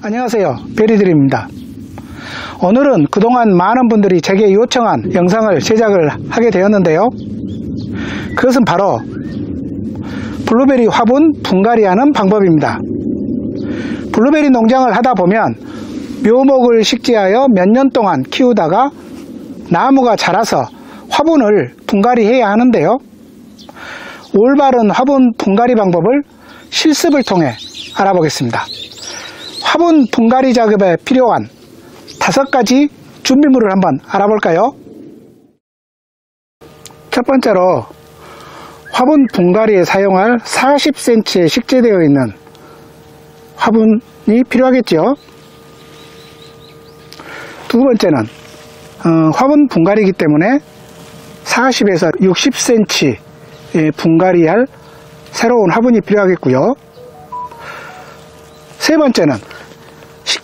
안녕하세요. 베리드립니다. 오늘은 그동안 많은 분들이 제게 요청한 영상을 제작을 하게 되었는데요. 그것은 바로 블루베리 화분 분갈이 하는 방법입니다. 블루베리 농장을 하다 보면 묘목을 식재하여 몇 년 동안 키우다가 나무가 자라서 화분을 분갈이 해야 하는데요. 올바른 화분 분갈이 방법을 실습을 통해 알아보겠습니다 화분 분갈이 작업에 필요한 다섯 가지 준비물을 한번 알아볼까요? 첫 번째로 화분 분갈이에 사용할 40cm에 식재되어 있는 화분이 필요하겠죠. 두 번째는 어, 화분 분갈이기 때문에 40에서 60cm 분갈이할 새로운 화분이 필요하겠고요. 세 번째는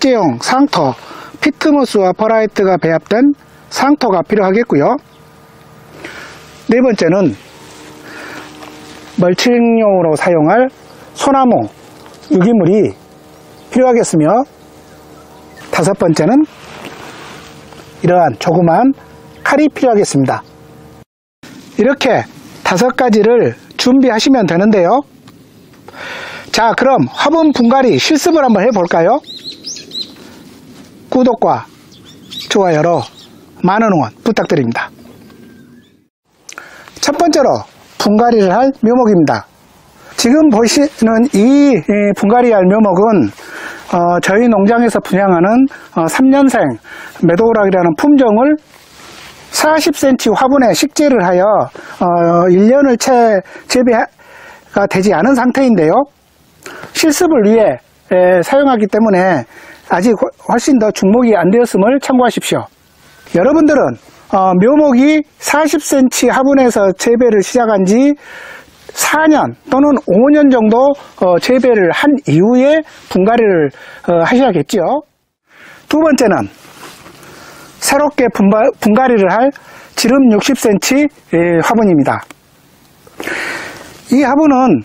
식재용 상토, 피트모스와 퍼라이트가 배합된 상토가 필요하겠고요. 네 번째는 멀칭용으로 사용할 소나무, 유기물이 필요하겠으며 다섯 번째는 이러한 조그만 칼이 필요하겠습니다. 이렇게 다섯 가지를 준비하시면 되는데요. 자, 그럼 화분 분갈이 실습을 한번 해볼까요? 구독과 좋아요로 많은 응원 부탁드립니다. 첫 번째로 분갈이를 할 묘목입니다. 지금 보시는 이 분갈이 할 묘목은 어, 저희 농장에서 분양하는 어, 3년생 메도우락이라는 품종을 40cm 화분에 식재를 하여 어, 1년을 채 재배가 되지 않은 상태인데요. 실습을 위해 에, 사용하기 때문에 아직 훨씬 더 중목이 안 되었음을 참고하십시오. 여러분들은 어, 묘목이 40cm 화분에서 재배를 시작한 지 4년 또는 5년 정도 어, 재배를 한 이후에 분갈이를 어, 하셔야겠죠. 두 번째는 새롭게 분바, 분갈이를 할 지름 60cm 화분입니다. 이 화분은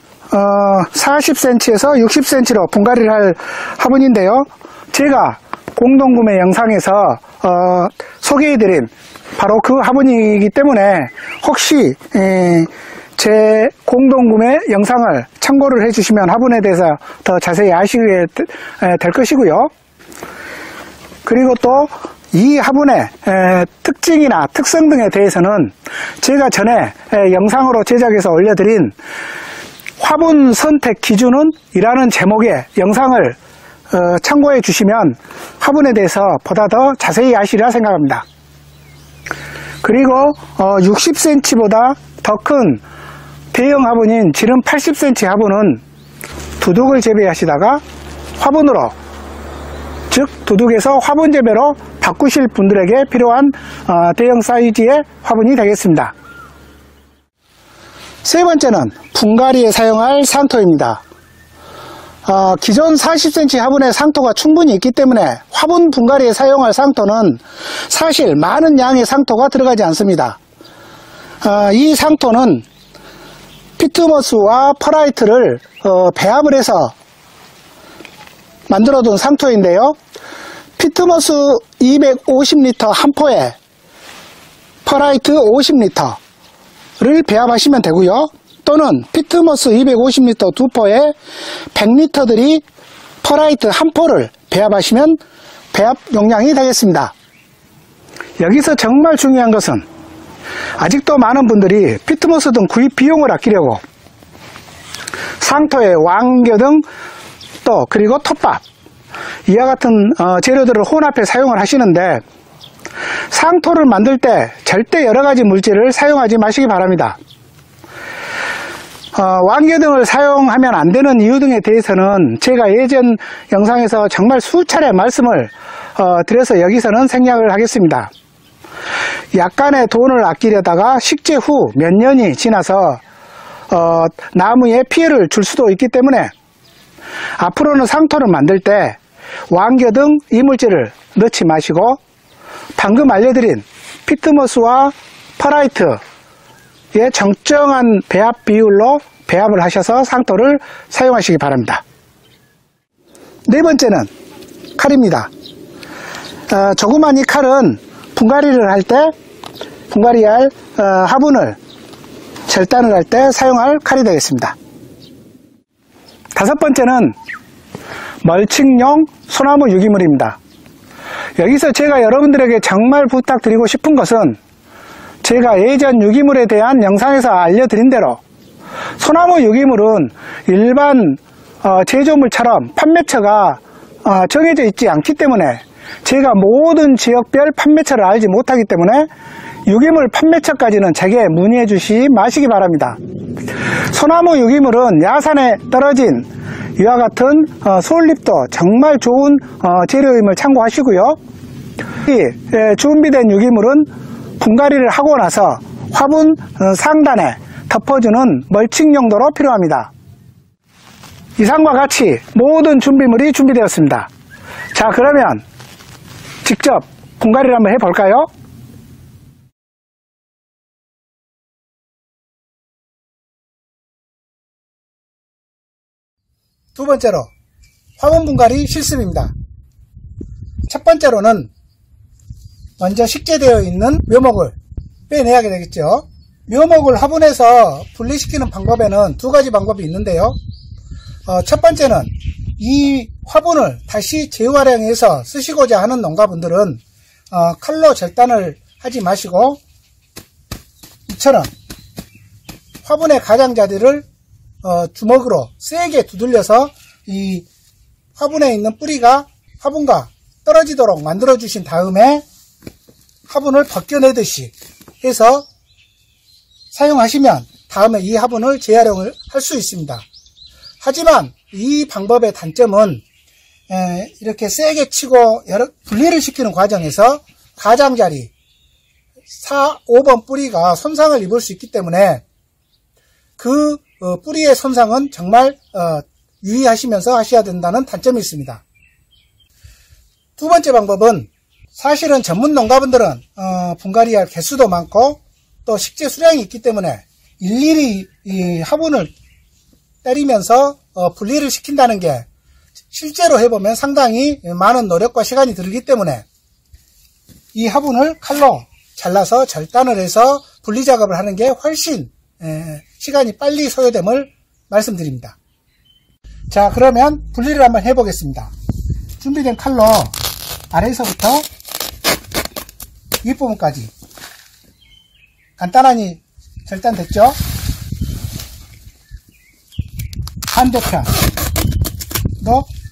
40cm에서 60cm로 분갈이를 할 화분인데요. 제가 공동구매 영상에서 어, 소개해드린 바로 그 화분이기 때문에 혹시 에, 제 공동구매 영상을 참고를 해주시면 화분에 대해서 더 자세히 아시게 될 것이고요. 그리고 또 이 화분의 특징이나 특성 등에 대해서는 제가 전에 영상으로 제작해서 올려드린 화분 선택 기준은 이라는 제목의 영상을 참고해 주시면 화분에 대해서 보다 더 자세히 아시리라 생각합니다. 그리고 60cm보다 더 큰 대형 화분인 지름 80cm 화분은 두둑을 재배하시다가 화분으로 즉 두둑에서 화분 재배로 바꾸실 분들에게 필요한 대형 사이즈의 화분이 되겠습니다. 세 번째는 분갈이에 사용할 상토입니다. 어, 기존 40cm 화분의 상토가 충분히 있기 때문에 화분 분갈이에 사용할 상토는 사실 많은 양의 상토가 들어가지 않습니다. 어, 이 상토는 피트머스와 퍼라이트를 어, 배합을 해서 만들어둔 상토인데요. 피트머스 250리터 한 포에 퍼라이트 50리터를 배합하시면 되고요. 또는 피트머스 250리터 두 포에 100리터들이 퍼라이트 한 포를 배합하시면 배합 용량이 되겠습니다. 여기서 정말 중요한 것은 아직도 많은 분들이 피트머스 등 구입 비용을 아끼려고 상토에 왕겨 등 또 그리고 톱밥 이와 같은 어, 재료들을 혼합해 사용을 하시는데 상토를 만들 때 절대 여러 가지 물질을 사용하지 마시기 바랍니다. 어, 왕겨 등을 사용하면 안 되는 이유 등에 대해서는 제가 예전 영상에서 정말 수차례 말씀을 어, 드려서 여기서는 생략을 하겠습니다. 약간의 돈을 아끼려다가 식재 후 몇 년이 지나서 어, 나무에 피해를 줄 수도 있기 때문에 앞으로는 상토를 만들 때 왕겨 등 이물질을 넣지 마시고 방금 알려드린 피트머스와 퍼라이트 의 정정한 배합 비율로 배합을 하셔서 상토를 사용하시기 바랍니다. 네 번째는 칼입니다. 어, 조그만 이 칼은 분갈이를 할 때 분갈이할 어, 화분을 절단을 할 때 사용할 칼이 되겠습니다. 다섯 번째는 멀칭용 소나무 유기물입니다. 여기서 제가 여러분들에게 정말 부탁드리고 싶은 것은 제가 예전 유기물에 대한 영상에서 알려드린 대로 소나무 유기물은 일반 어, 제조물처럼 판매처가 어, 정해져 있지 않기 때문에 제가 모든 지역별 판매처를 알지 못하기 때문에 유기물 판매처까지는 제게 문의해 주시 마시기 바랍니다. 소나무 유기물은 야산에 떨어진 이와 같은 어, 솔잎도 정말 좋은 어, 재료임을 참고하시고요. 준비된 유기물은 분갈이를 하고 나서 화분 어, 상단에 덮어주는 멀칭 용도로 필요합니다. 이상과 같이 모든 준비물이 준비되었습니다. 자 그러면 직접 분갈이를 한번 해볼까요? 두 번째로 화분 분갈이 실습입니다. 첫 번째로는 먼저 식재되어 있는 묘목을 빼내야 되겠죠. 묘목을 화분에서 분리시키는 방법에는 두 가지 방법이 있는데요. 어, 첫 번째는 이 화분을 다시 재활용해서 쓰시고자 하는 농가분들은 어, 칼로 절단을 하지 마시고 이처럼 화분의 가장자리를 어, 주먹으로 세게 두들려서 이 화분에 있는 뿌리가 화분과 떨어지도록 만들어 주신 다음에 화분을 벗겨내듯이 해서 사용하시면 다음에 이 화분을 재활용을 할 수 있습니다. 하지만 이 방법의 단점은 이렇게 세게 치고 여러 분리를 시키는 과정에서 가장자리 4, 5번 뿌리가 손상을 입을 수 있기 때문에 그 어, 뿌리의 손상은 정말 어, 유의하시면서 하셔야 된다는 단점이 있습니다. 두 번째 방법은 사실은 전문 농가분들은 어, 분갈이할 개수도 많고 또 식재 수량이 있기 때문에 일일이 이 화분을 때리면서 분리를 시킨다는 게 실제로 해보면 상당히 많은 노력과 시간이 들기 때문에 이 화분을 칼로 잘라서 절단을 해서 분리 작업을 하는 게 훨씬 시간이 빨리 소요됨을 말씀드립니다. 자 그러면 분리를 한번 해보겠습니다. 준비된 칼로 아래에서부터 윗부분까지 간단하니 절단됐죠? 반대편도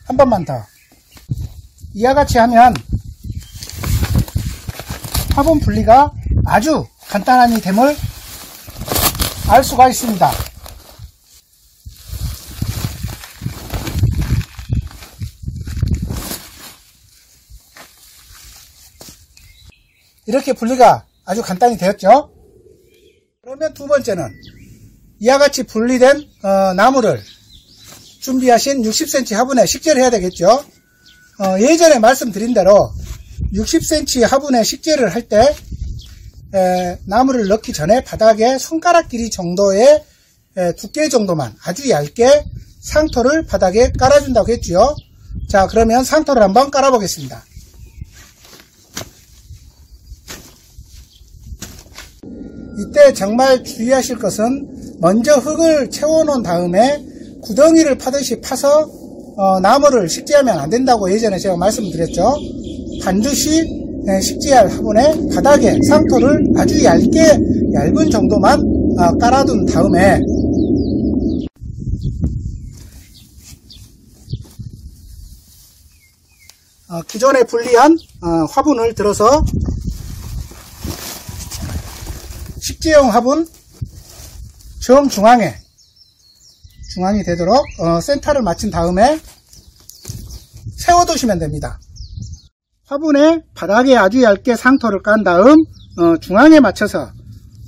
한 번만 더 이와 같이 하면 화분 분리가 아주 간단하니 됨을 알 수가 있습니다. 이렇게 분리가 아주 간단히 되었죠. 그러면 두 번째는 이와 같이 분리된 어, 나무를 준비하신 60cm 화분에 식재를 해야 되겠죠. 어, 예전에 말씀드린 대로 60cm 화분에 식재를 할 때 나무를 넣기 전에 바닥에 손가락 길이 정도의 에, 두께 정도만 아주 얇게 상토를 바닥에 깔아준다고 했죠. 자 그러면 상토를 한번 깔아 보겠습니다. 이때 정말 주의하실 것은 먼저 흙을 채워놓은 다음에 구덩이를 파듯이 파서 어, 나무를 식재하면 안 된다고 예전에 제가 말씀드렸죠. 반드시 식재할 화분에 바닥에 상토를 아주 얇게 얇은 정도만 어, 깔아둔 다음에 어, 기존에 분리한 어, 화분을 들어서 식재용 화분 정중앙에 중앙이 되도록 어, 센터를 맞춘 다음에 세워두시면 됩니다. 화분에 바닥에 아주 얇게 상토를 깐 다음 어, 중앙에 맞춰서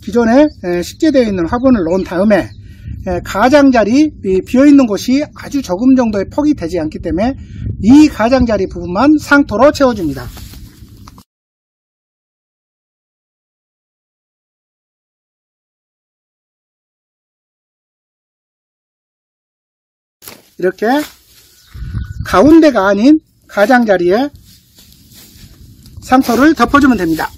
기존에 에, 식재되어 있는 화분을 놓은 다음에 에, 가장자리 비어있는 곳이 아주 조금 정도의 폭이 되지 않기 때문에 이 가장자리 부분만 상토로 채워줍니다. 이렇게 가운데가 아닌 가장자리에 상토를 덮어주면 됩니다.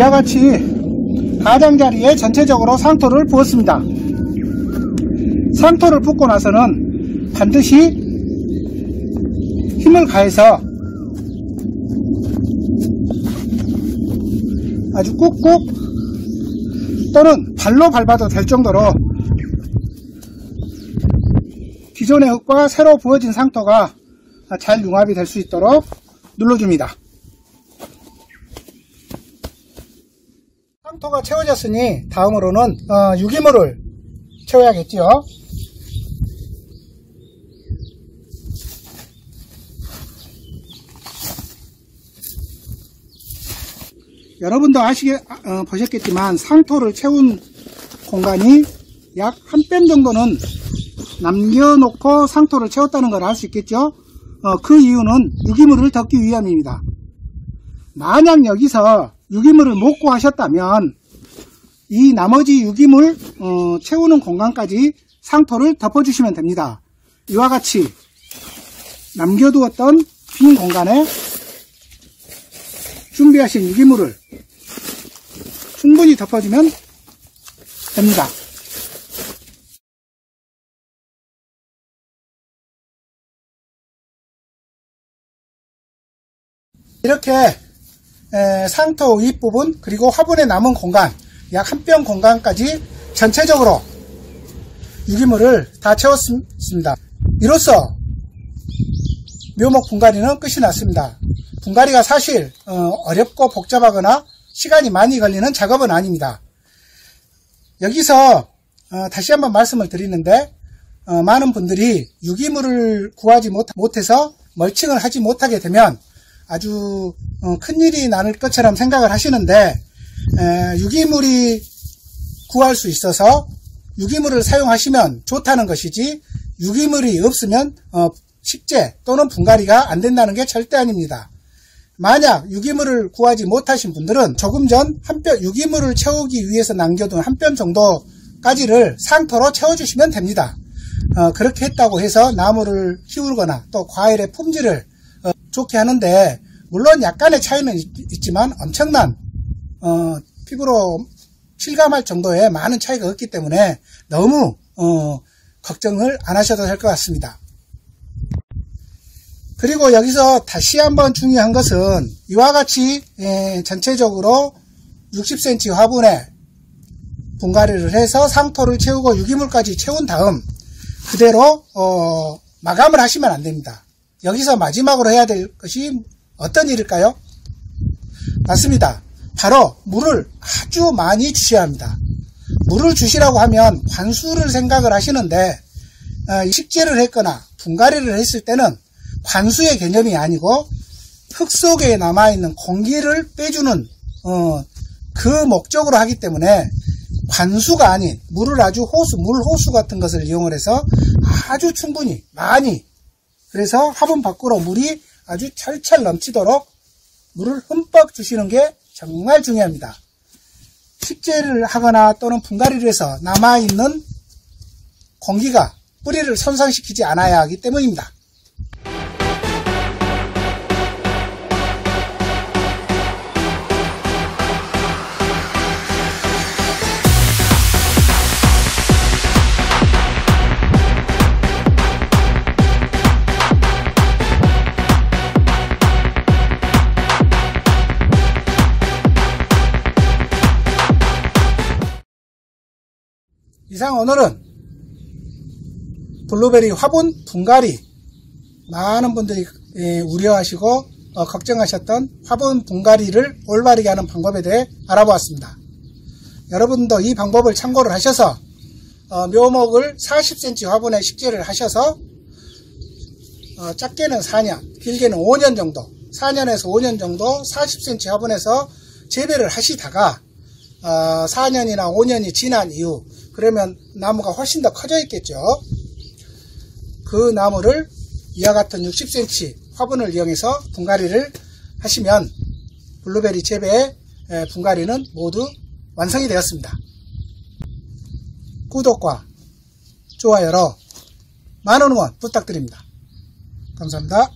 이와 같이 가장자리에 전체적으로 상토를 부었습니다. 상토를 붓고 나서는 반드시 힘을 가해서 아주 꾹꾹 또는 발로 밟아도 될 정도로 기존의 흙과 새로 부어진 상토가 잘 융합이 될 수 있도록 눌러줍니다. 상토가 채워졌으니 다음으로는 어, 유기물을 채워야겠지요. 여러분도 아시게 어, 보셨겠지만 상토를 채운 공간이 약 한 뼘 정도는 남겨놓고 상토를 채웠다는 걸 알 수 있겠죠. 어, 그 이유는 유기물을 덮기 위함입니다. 만약 여기서 유기물을 못 구하셨다면 이 나머지 유기물 어, 채우는 공간까지 상토를 덮어주시면 됩니다. 이와 같이 남겨두었던 빈 공간에 준비하신 유기물을 충분히 덮어주면 됩니다. 이렇게 상토 윗부분 그리고 화분에 남은 공간 약 한 뼘 공간까지 전체적으로 유기물을 다 채웠습니다. 이로써 묘목 분갈이는 끝이 났습니다. 분갈이가 사실 어, 렵고 복잡하거나 시간이 많이 걸리는 작업은 아닙니다. 여기서 어, 다시 한번 말씀을 드리는데 어, 많은 분들이 유기물을 구하지 못해서 멀칭을 하지 못하게 되면 아주 어, 큰일이 나는 것처럼 생각을 하시는데 유기물이 구할 수 있어서 유기물을 사용하시면 좋다는 것이지 유기물이 없으면 어, 식재 또는 분갈이가 안 된다는 게 절대 아닙니다. 만약 유기물을 구하지 못하신 분들은 조금 전 한 뼘 유기물을 채우기 위해서 남겨둔 한 뼘 정도까지를 상토로 채워주시면 됩니다. 어, 그렇게 했다고 해서 나무를 키우거나 또 과일의 품질을 어, 좋게 하는데 물론 약간의 차이는 있, 지만 엄청난 어, 피부로 실감할 정도의 많은 차이가 없기 때문에 너무 어, 걱정을 안 하셔도 될 것 같습니다. 그리고 여기서 다시 한번 중요한 것은 이와 같이 예, 전체적으로 60cm 화분에 분갈이를 해서 상토를 채우고 유기물까지 채운 다음 그대로 어, 마감을 하시면 안 됩니다. 여기서 마지막으로 해야 될 것이 어떤 일일까요? 맞습니다. 바로 물을 아주 많이 주셔야 합니다. 물을 주시라고 하면 관수를 생각을 하시는데 어, 식재를 했거나 분갈이를 했을 때는 관수의 개념이 아니고 흙 속에 남아있는 공기를 빼주는 어, 그 목적으로 하기 때문에 관수가 아닌 물을 아주 호수, 물 호수 같은 것을 이용을 해서 아주 충분히 많이 그래서 화분 밖으로 물이 아주 철철 넘치도록 물을 흠뻑 주시는 게 정말 중요합니다. 식재를 하거나 또는 분갈이를 해서 남아있는 공기가 뿌리를 손상시키지 않아야 하기 때문입니다. 이상 오늘은 블루베리 화분 분갈이 많은 분들이 예, 우려하시고 어, 걱정하셨던 화분 분갈이를 올바르게 하는 방법에 대해 알아보았습니다. 여러분도 이 방법을 참고를 하셔서 어, 묘목을 40cm 화분에 식재를 하셔서 어, 작게는 4년, 길게는 5년 정도, 4년에서 5년 정도 40cm 화분에서 재배를 하시다가 4년이나 5년이 지난 이후 그러면 나무가 훨씬 더 커져 있겠죠. 그 나무를 이와 같은 60cm 화분을 이용해서 분갈이를 하시면 블루베리 재배의 분갈이는 모두 완성이 되었습니다. 구독과 좋아요로 많은 응원 부탁드립니다. 감사합니다.